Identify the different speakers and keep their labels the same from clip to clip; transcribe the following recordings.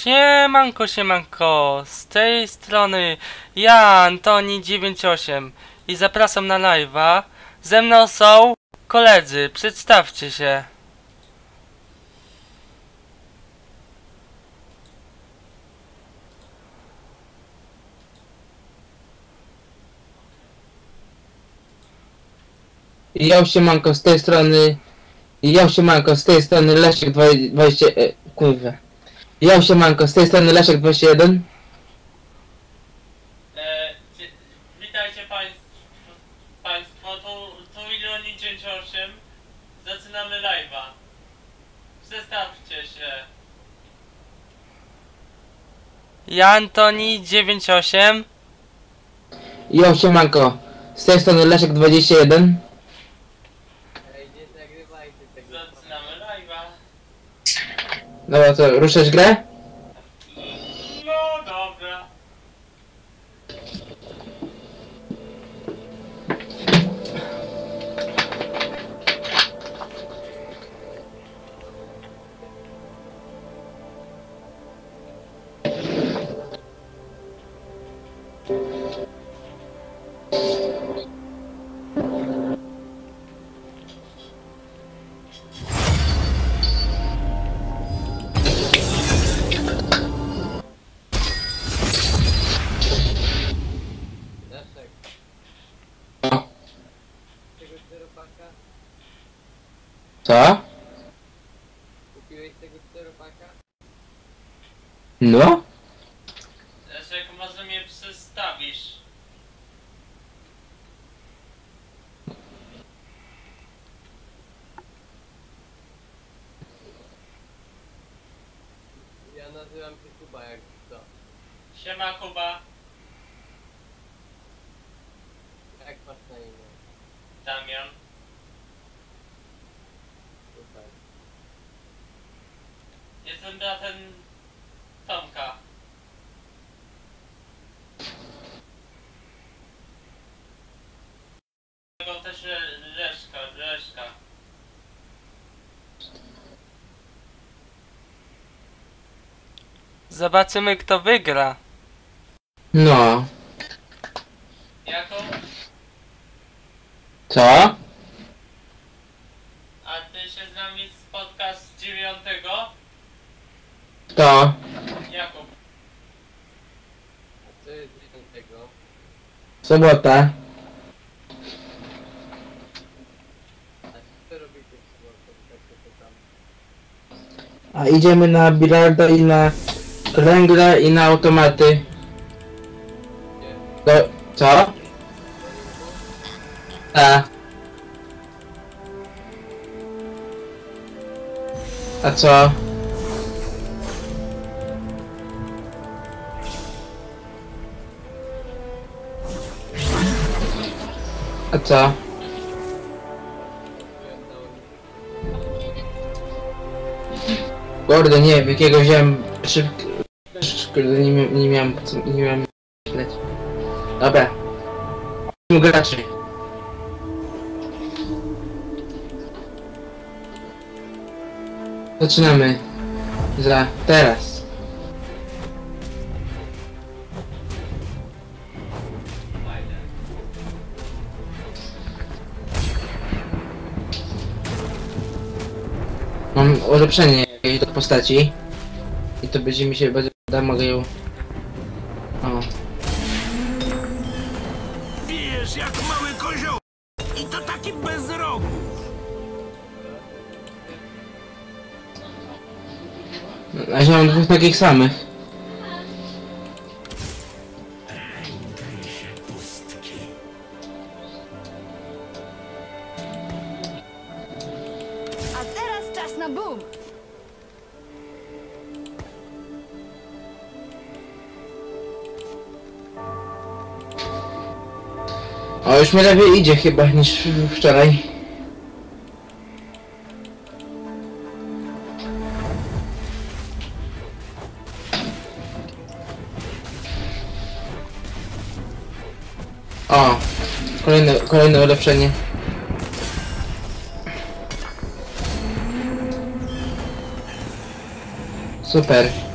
Speaker 1: Siemanko, siemanko, z tej strony ja, Antoni98 i zapraszam na live'a. Ze mną są koledzy, przedstawcie się.
Speaker 2: Ja siemanko z tej strony. Ja siemanko z tej strony Leszek 20. E, kurwa. Ja się Manko, z tej strony Leszek21.
Speaker 1: E, witajcie państw, Państwo, tu, tu 98. Zaczynamy live'a. Przestawcie się. Ja Antoni 98.
Speaker 2: Ja się Manko, z tej strony
Speaker 1: Leszek21.
Speaker 2: Dobra, to ruszasz grę? Co?
Speaker 3: Kupiłeś tego czteropaka?
Speaker 2: No?
Speaker 1: Leszek, może mnie przedstawisz?
Speaker 3: Ja nazywam się Kuba, jak to.
Speaker 1: Siema Kuba, Zobaczymy kto wygra.
Speaker 2: No.
Speaker 1: Jaką?
Speaker 2: Co?
Speaker 1: A ty się z nami spotkasz z dziewiątego?
Speaker 2: To.
Speaker 1: Jakub.
Speaker 3: A co jest dziewiątego?
Speaker 2: Sobota.
Speaker 3: A
Speaker 2: idziemy na bilarda i na kręgle i na automaty. To. Co? A. A co? A co? Kurde, nie wiem, jakiego wziąłem szyb... Kurde, nie, mia- nie miałem, co- nie miałem myśleć. Dobra. Mu graczy. Zaczynamy. Za teraz. Mam ulepszenie do postaci. I to będzie mi się będzie da mogę ją. O.
Speaker 4: Bijesz jak mały kozioł i to taki bez rogu.
Speaker 2: Na razie mam dwóch takich samych. Już mi lepiej idzie chyba niż wczoraj. O, kolejne, kolejne ulepszenie. Super.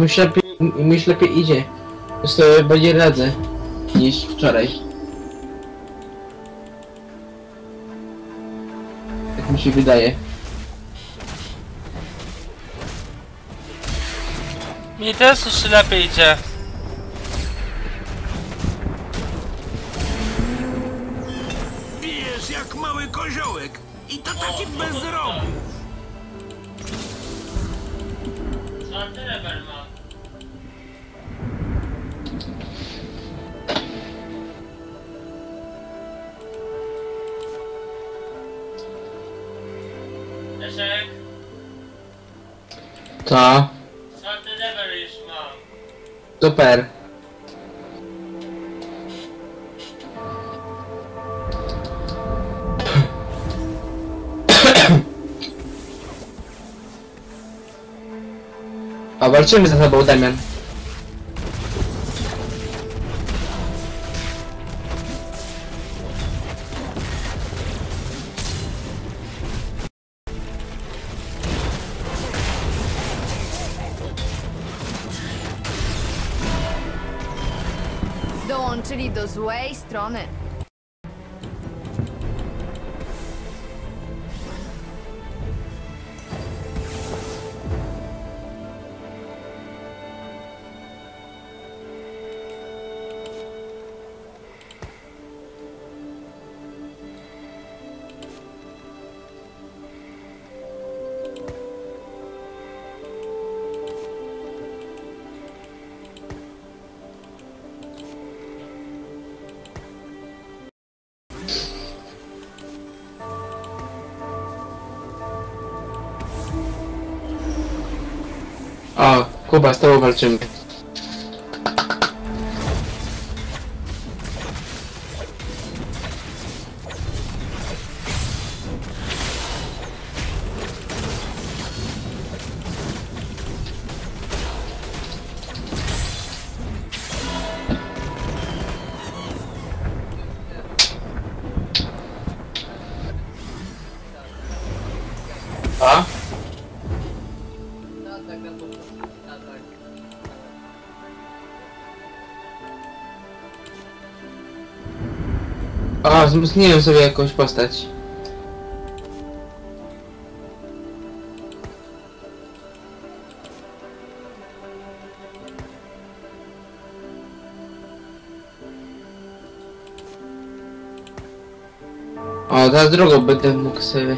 Speaker 2: Mi się lepiej, mi się lepiej idzie. Już sobie bardziej radzę niż wczoraj. Tak mi się wydaje.
Speaker 1: Mi też już lepiej idzie.
Speaker 4: Pijesz jak mały koziołek. I to taki bez rogu.
Speaker 1: Czwarty level ma.
Speaker 2: To
Speaker 1: czwarty level już mam.
Speaker 2: super. A walczymy za tobą, Damian.
Speaker 5: Dołączyli do złej strony.
Speaker 2: O, Kuba, z tobą walczymy. O, wzmocniłem sobie jakąś postać. O, teraz drugą będę mógł sobie.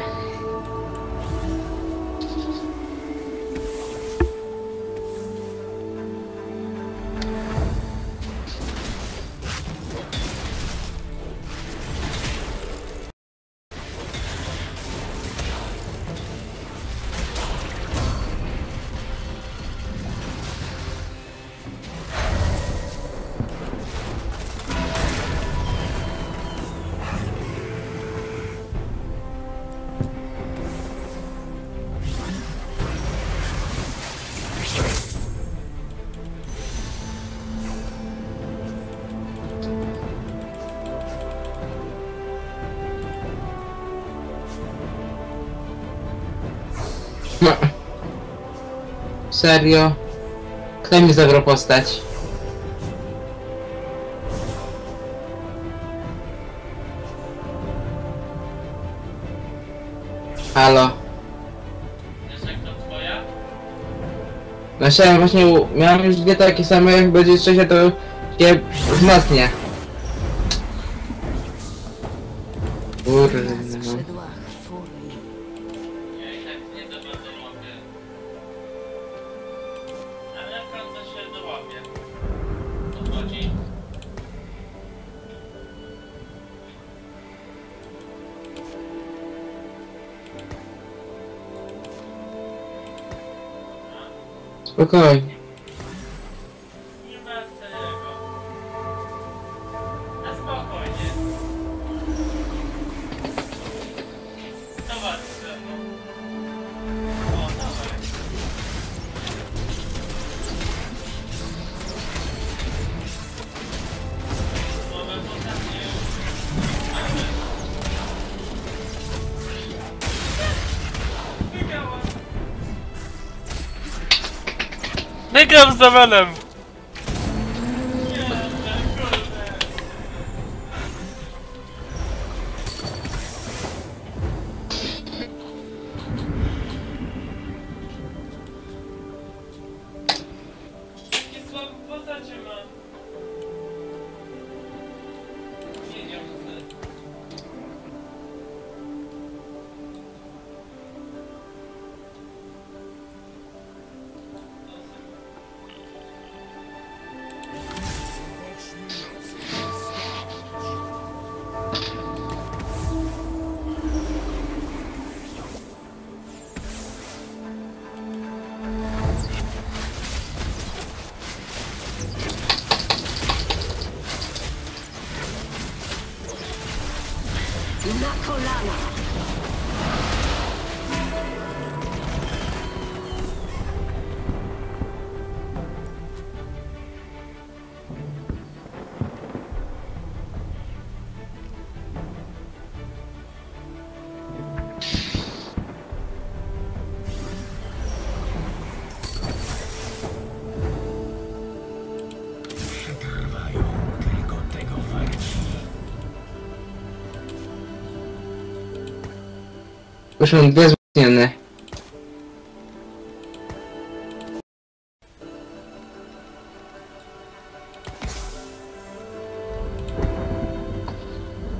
Speaker 2: No. Serio? Kto mi zabrał postać? Halo. Znaczy właśnie u- miałem już dwie takie same, jak będzie trzecia to się wzmocnię.
Speaker 1: Okay. Wygram z Damianem!
Speaker 2: Mam dwie wzmocnione.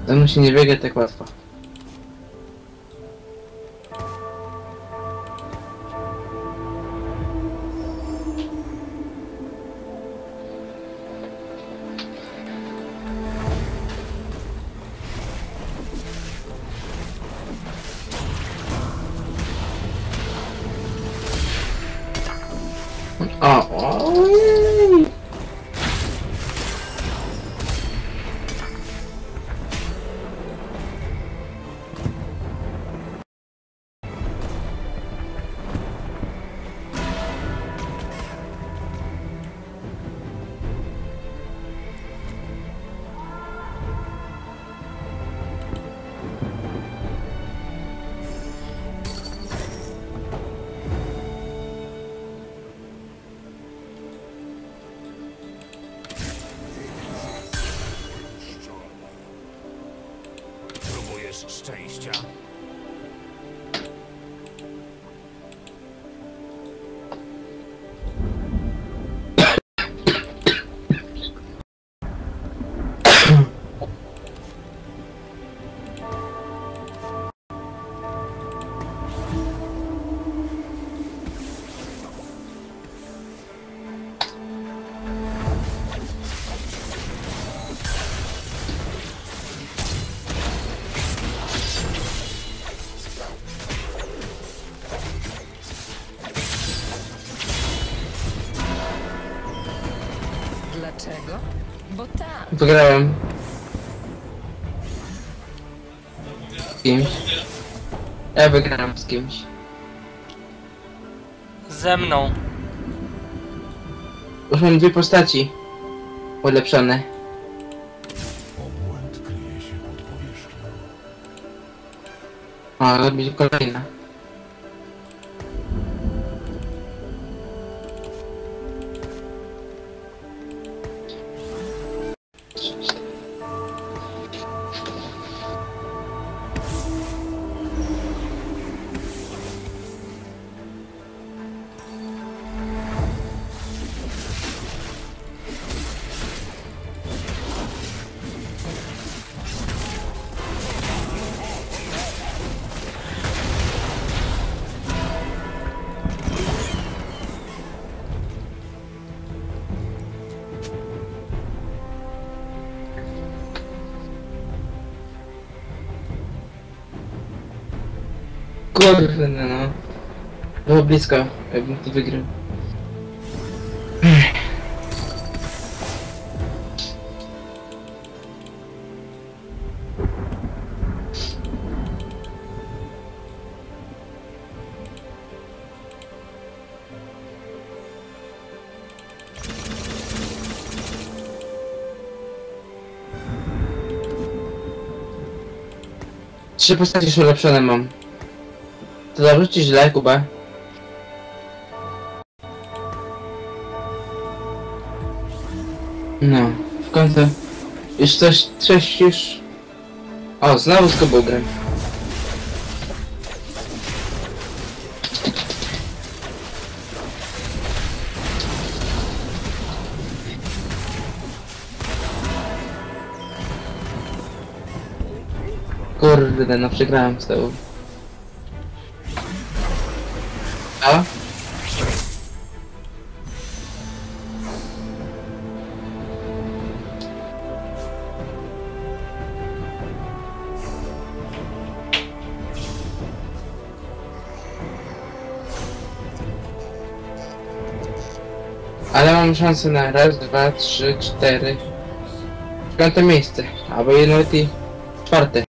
Speaker 2: To mu się nie biega tak łatwo. O, Wygrałem. Z kimś. Ja wygrałem z kimś.
Speaker 1: Ze mną.
Speaker 2: Już mam dwie postaci. Ulepszone.
Speaker 6: Obłęd kryje się pod powierzchnią.
Speaker 2: O, robić kolejna. Kurde no. Było blisko, jakbym to wygrał. Trzy postacie już ulepszone mam. To czy źle, Kuba? No, w końcu. Już coś, już... O, znowu z kobugrem. Kurde, no przegrałem z tobą. Szansę na raz, dwa, trzy, cztery. Piąte miejsce. Albo nawet i czwarte.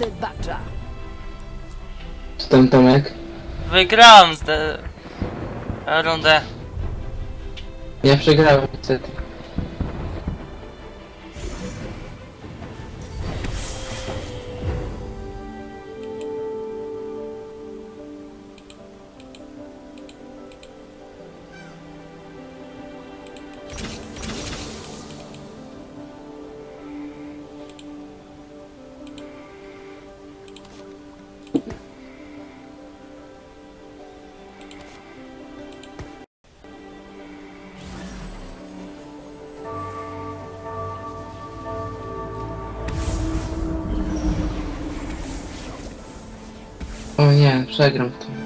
Speaker 5: Wybacza.
Speaker 2: Co tam Tomek?
Speaker 1: Wygrałem z de... rundę.
Speaker 2: Ja przegrałem niestety. O nie, przegram w to.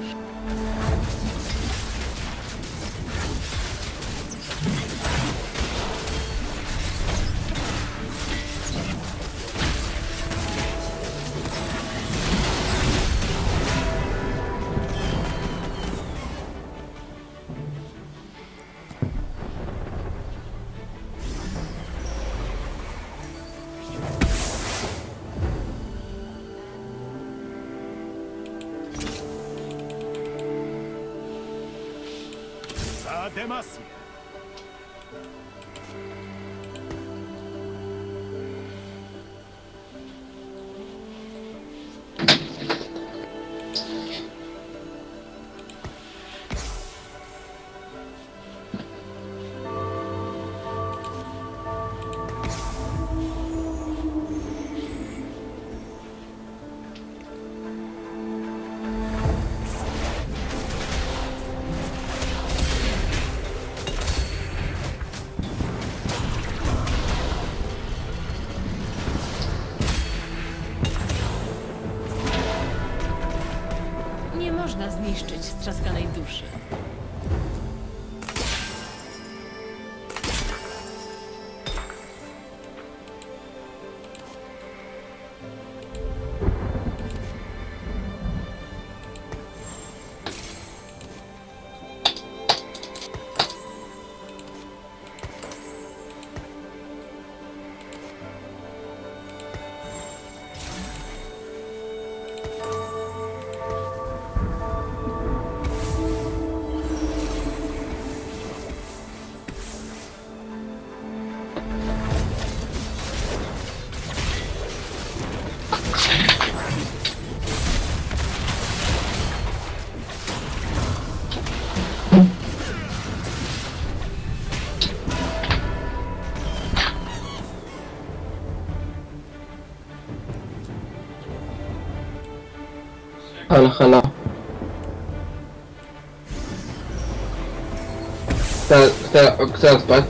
Speaker 2: Halo, halo. Kto, kto, kto odpadł?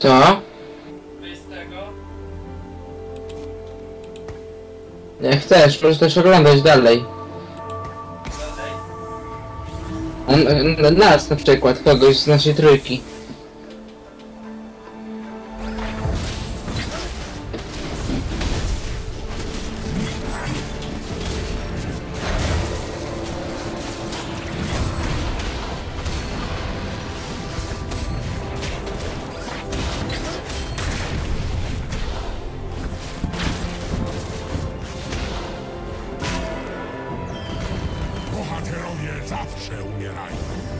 Speaker 1: Ja.
Speaker 2: Chcesz, możesz też oglądać dalej.
Speaker 1: Dalej?
Speaker 2: On, nas na przykład, kogoś z naszej trójki.
Speaker 7: United.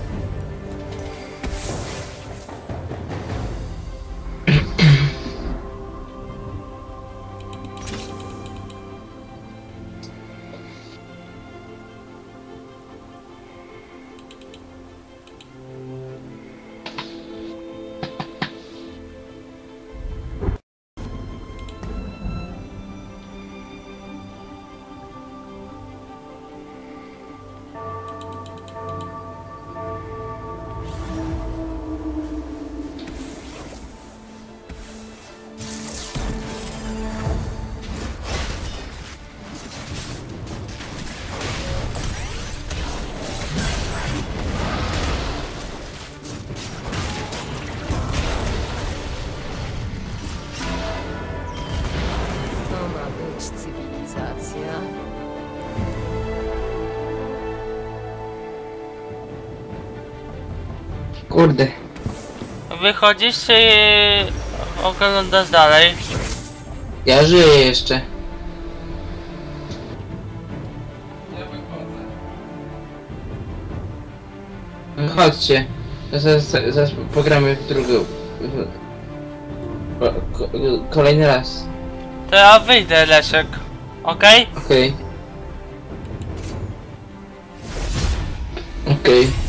Speaker 2: Kurde.
Speaker 1: Wychodzisz czy oglądasz dalej?
Speaker 2: Ja żyję jeszcze. Chodźcie. Zaraz, zaraz pogramy w drugą. Kolejny raz.
Speaker 1: To ja wyjdę, Leszek. Okej?
Speaker 2: Okej. Okej.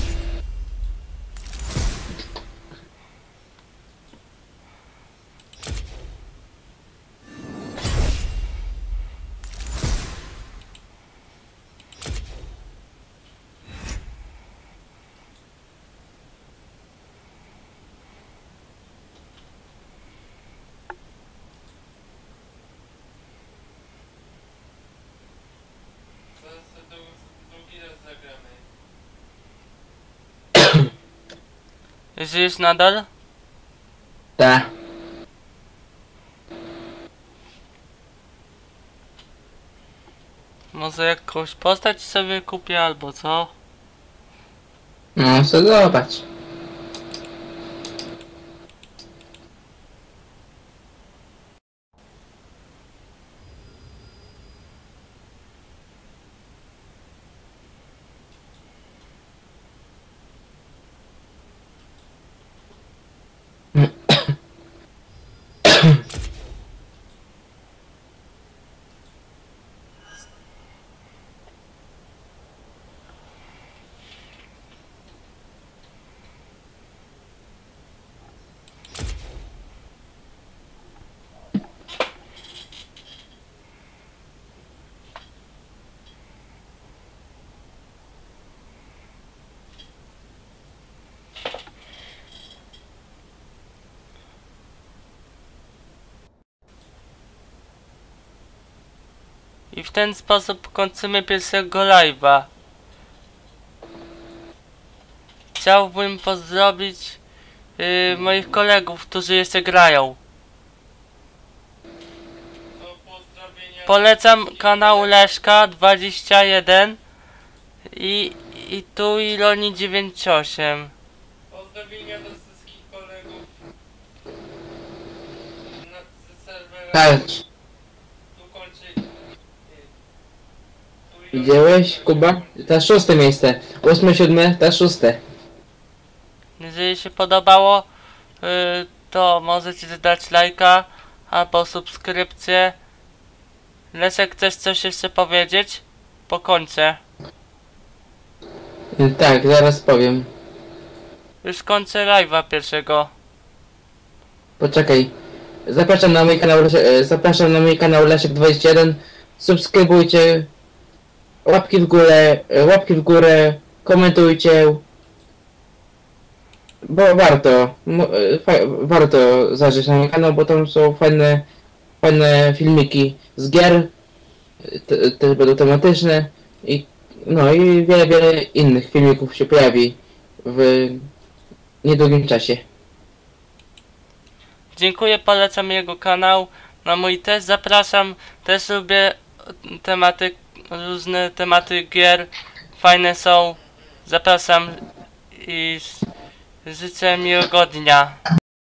Speaker 1: drugi raz zagramy. Żyjesz nadal?
Speaker 2: Ta.
Speaker 1: Może jakąś postać sobie kupię albo co?
Speaker 2: No, co zobacz.
Speaker 1: I w ten sposób kończymy pierwszego live'a. Chciałbym pozdrowić yy, moich kolegów, którzy jeszcze grają. Polecam kanał Leszka 21 i, i tu Iloni 98. Pozdrowienia do wszystkich kolegów na, z serwera.
Speaker 2: Patrz.
Speaker 1: Tu kończy.
Speaker 2: Widziałeś, Kuba? To szóste miejsce. Ósme, siódme, to szóste.
Speaker 1: Jeżeli się podobało, y, to możecie dać lajka albo subskrypcję. Leszek, chcesz coś jeszcze powiedzieć? Po końcu.
Speaker 2: Tak, zaraz powiem.
Speaker 1: Już kończę live'a pierwszego.
Speaker 2: Poczekaj. Zapraszam na mój kanał, e, zapraszam na mój kanał Leszek21. Subskrybujcie. Łapki w górę, e, łapki w górę, komentujcie. Bo warto, e, warto zajrzeć na mój kanał, bo tam są fajne, fajne filmiki z gier. Te- Też będą tematyczne i no i wiele, wiele innych filmików się pojawi w niedługim czasie.
Speaker 1: Dziękuję, polecam jego kanał. Na mój też zapraszam. Też lubię tematy, różne tematy gier. Fajne są. Zapraszam i życzę miłego dnia.